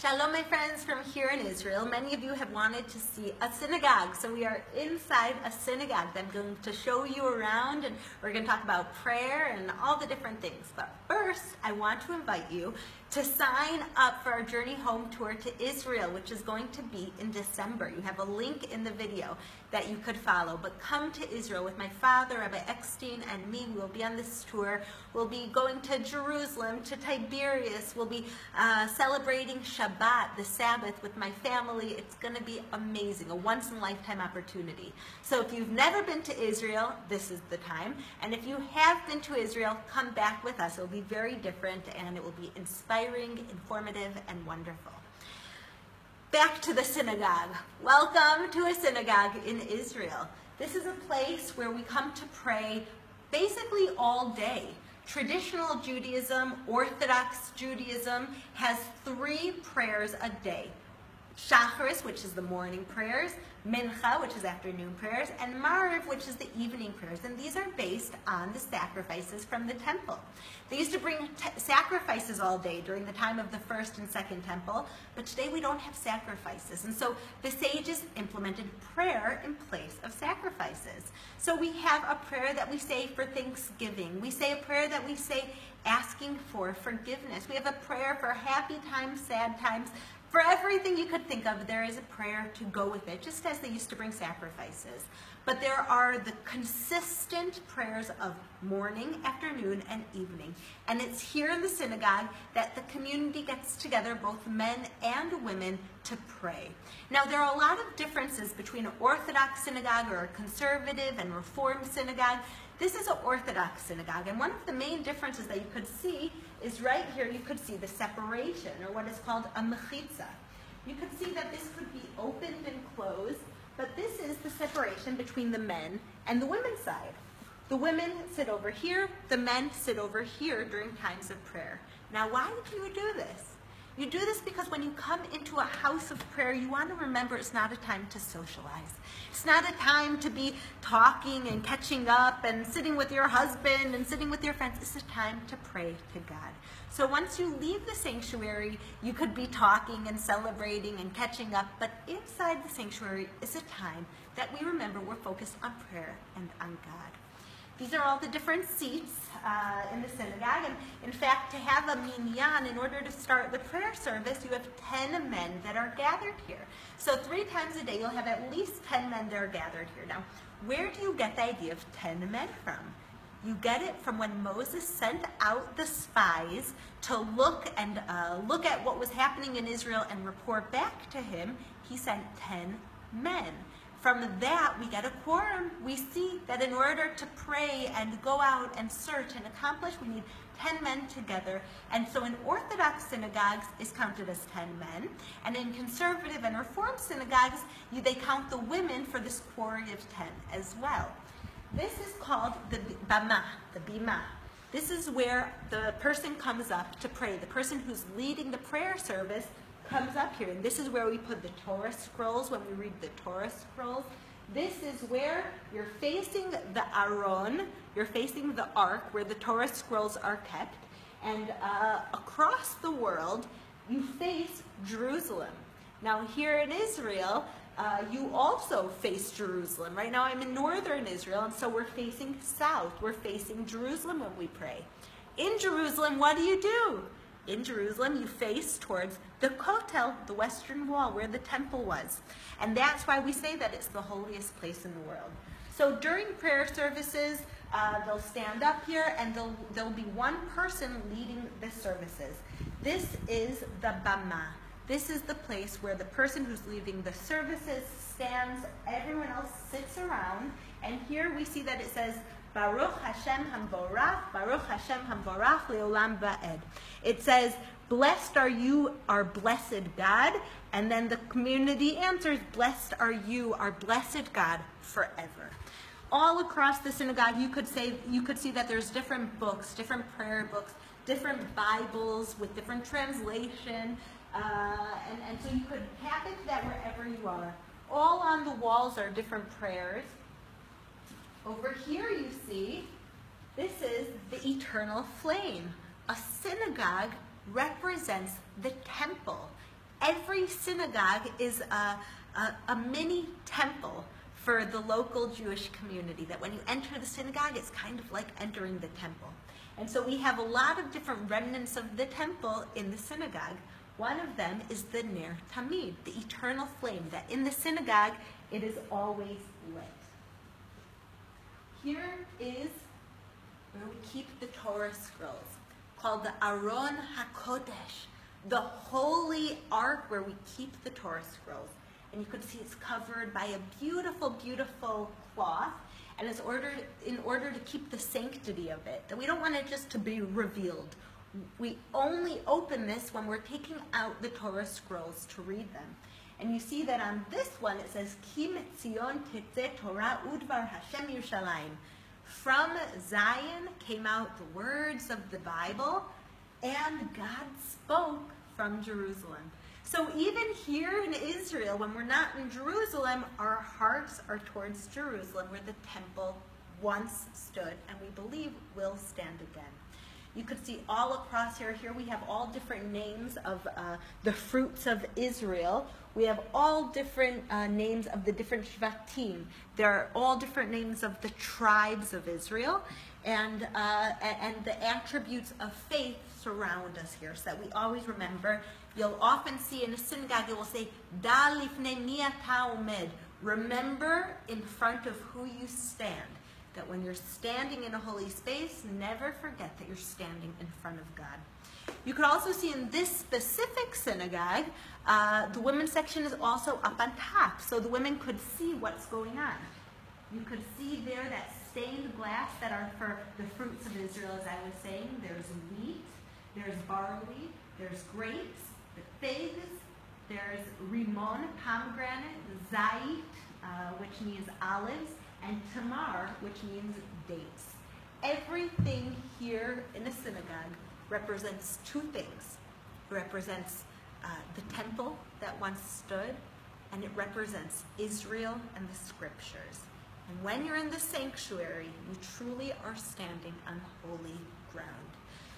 Shalom, my friends from here in Israel. Many of you have wanted to see a synagogue, so we are inside a synagogue. I'm going to show you around, and we're going to talk about prayer and all the different things. But first, I want to invite you to sign up for our Journey Home tour to Israel, which is going to be in December. You have a link in the video that you could follow. But come to Israel with my father, Rabbi Eckstein, and me. We'll be on this tour. We'll be going to Jerusalem, to Tiberias. We'll be uh, celebrating Shabbat, the Sabbath, with my family. It's going to be amazing, a once-in-a-lifetime opportunity. So if you've never been to Israel, this is the time. And if you have been to Israel, come back with us. It'll be very different, and it will be inspiring, informative, and wonderful. Back to the synagogue. Welcome to a synagogue in Israel. This is a place where we come to pray basically all day. Traditional Judaism, Orthodox Judaism, has three prayers a day. Shacharis, which is the morning prayers, Mincha, which is afternoon prayers, and Mariv, which is the evening prayers. And these are based on the sacrifices from the temple. They used to bring sacrifices all day during the time of the first and second temple, but today we don't have sacrifices. And so the sages implemented prayer in place of sacrifices. So we have a prayer that we say for thanksgiving. We say a prayer that we say asking for forgiveness. We have a prayer for happy times, sad times, for everything you could think of, there is a prayer to go with it, just as they used to bring sacrifices. But there are the consistent prayers of morning, afternoon, and evening. And it's here in the synagogue that the community gets together, both men and women, to pray. Now, there are a lot of differences between an Orthodox synagogue or a conservative and Reformed synagogue. This is an Orthodox synagogue, and one of the main differences that you could see is right here, you could see the separation, or what is called a mechitza. You could see that this could be opened and closed, but this is the separation between the men and the women's side. The women sit over here, the men sit over here during times of prayer. Now, why would you do this? You do this because when you come into a house of prayer, you want to remember it's not a time to socialize. It's not a time to be talking and catching up and sitting with your husband and sitting with your friends. It's a time to pray to God. So once you leave the sanctuary, you could be talking and celebrating and catching up, but inside the sanctuary is a time that we remember we're focused on prayer and on God. These are all the different seats uh, in the synagogue. And in fact, to have a minyan, in order to start the prayer service, you have 10 men that are gathered here. So three times a day, you'll have at least 10 men that are gathered here. Now, where do you get the idea of 10 men from? You get it from when Moses sent out the spies to look and uh, look at what was happening in Israel and report back to him. He sent 10 men. From that, we get a quorum. We see that in order to pray and go out and search and accomplish, we need 10 men together. And so in Orthodox synagogues, is counted as 10 men. And in conservative and Reformed synagogues, they count the women for this quorum of 10 as well. This is called the bama, the bima. This is where the person comes up to pray. The person who's leading the prayer service comes up here. And this is where we put the Torah scrolls when we read the Torah scrolls. This is where you're facing the Aron, you're facing the ark where the Torah scrolls are kept. And uh, across the world, you face Jerusalem. Now, here in Israel, uh, you also face Jerusalem. Right now, I'm in northern Israel, and so we're facing south. We're facing Jerusalem when we pray. In Jerusalem, what do you do? In Jerusalem, you face towards the Kotel, the western wall, where the temple was. And that's why we say that it's the holiest place in the world. So during prayer services, uh, they'll stand up here and there'll be one person leading the services. This is the Bama. This is the place where the person who's leading the services stands, everyone else sits around, and here we see that it says Baruch Hashem Hamborach, Baruch Hashem Hamborach Leolam Ba'ed. It says, Blessed are you, our blessed God. And then the community answers, Blessed are you, our blessed God, forever. All across the synagogue, you could say you could see that there's different books, different prayer books, different Bibles with different translation, uh, and, and so you could into that wherever you are. All on the walls are different prayers. Over here you see, this is the eternal flame. A synagogue represents the temple. every synagogue is a, a, a mini temple for the local Jewish community. That when you enter the synagogue, it's kind of like entering the temple. And so we have a lot of different remnants of the temple in the synagogue. One of them is the Ner Tamid, the eternal flame, that in the synagogue it is always lit. Here is where we keep the Torah scrolls, called the Aron HaKodesh, the holy ark where we keep the Torah scrolls. And you can see it's covered by a beautiful, beautiful cloth and it's ordered in order to keep the sanctity of it. That we don't want it just to be revealed. We only open this when we're taking out the Torah scrolls to read them. And you see that on this one it says, Ki Metzion Tetzeh Torah Udvar Hashem Yerushalayim. From Zion came out the words of the Bible, and God spoke from Jerusalem. So even here in Israel, when we're not in Jerusalem, our hearts are towards Jerusalem, where the temple once stood, and we believe will stand again. You could see all across here. Here we have all different names of uh, the fruits of Israel. We have all different uh, names of the different Shvatim. There are all different names of the tribes of Israel. And, uh, and the attributes of faith surround us here so that we always remember You'll often see in a synagogue, it will say, Da lifnei omed. Remember in front of who you stand. That when you're standing in a holy space, never forget that you're standing in front of God. You could also see in this specific synagogue, uh, the women's section is also up on top, so the women could see what's going on. You could see there that stained glass that are for the fruits of Israel, as I was saying. There's wheat, there's barley, there's grapes, the figs, there's rimon, pomegranate, zait, uh, which means olives, and tamar, which means dates. Everything here in the synagogue represents two things. It represents uh, the temple that once stood, and it represents Israel and the scriptures. And when you're in the sanctuary, you truly are standing on holy ground.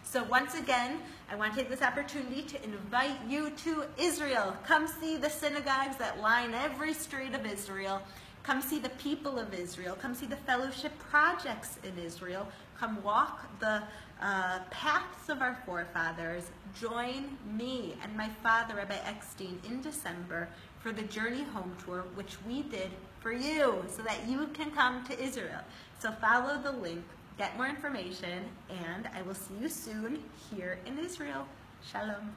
So once again, I want to take this opportunity to invite you to Israel. Come see the synagogues that line every street of Israel. Come see the people of Israel. Come see the fellowship projects in Israel. Come walk the uh, paths of our forefathers. Join me and my father, Rabbi Eckstein, in December for the Journey Home Tour, which we did for you so that you can come to Israel. So follow the link get more information, and I will see you soon here in Israel. Shalom.